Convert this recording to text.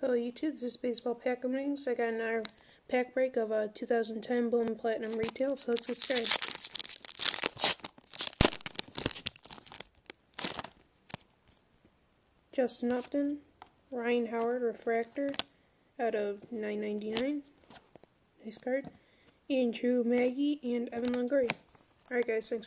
Hello YouTube, this is Baseball Pack Openings. I got another pack break of uh, a 2010 Bowman Platinum Retail, so let's get started. Justin Upton, Ryan Howard Refractor out of 9.99. Nice card. Andrew Maggie and Evan Longoria. Alright guys, thanks.